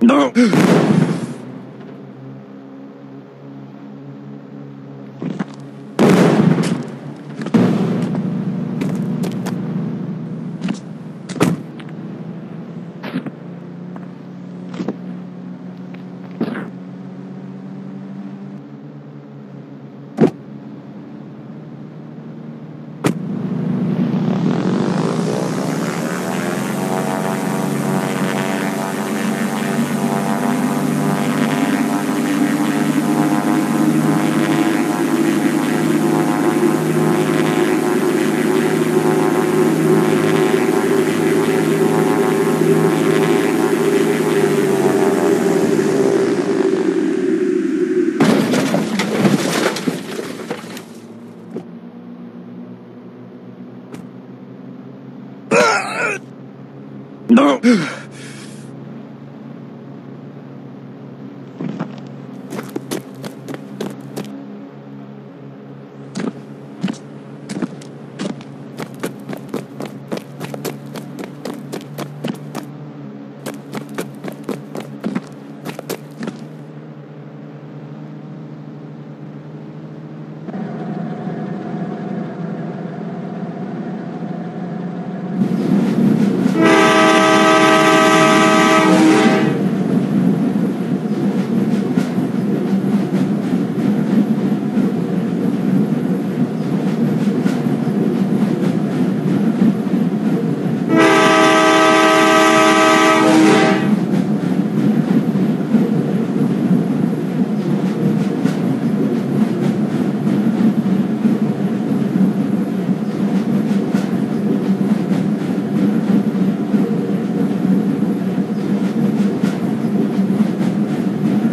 No!